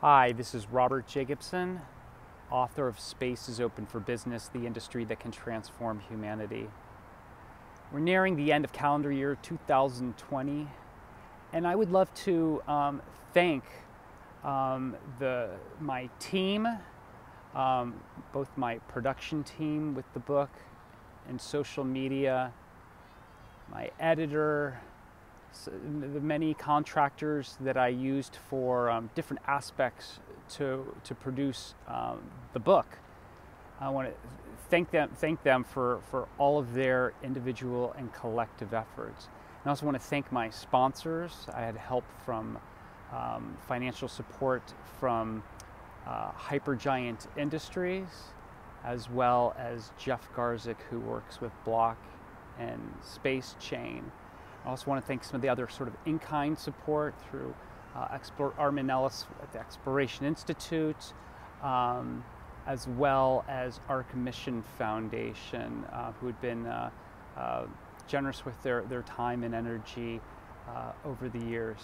Hi, this is Robert Jacobson, author of Space is Open for Business, the industry that can transform humanity. We're nearing the end of calendar year 2020, and I would love to um, thank um, the, my team, um, both my production team with the book and social media, my editor, the many contractors that I used for um, different aspects to, to produce um, the book. I want to thank them, thank them for, for all of their individual and collective efforts. And I also want to thank my sponsors. I had help from um, financial support from uh, Hypergiant Industries, as well as Jeff Garzik, who works with Bloq and SpaceChain. I also want to thank some of the other sort of in-kind support through uh, Armin Ellis at the Exploration Institute, um, as well as Arch Mission Foundation, uh, who had been uh, uh generous with their, their time and energy uh, over the years.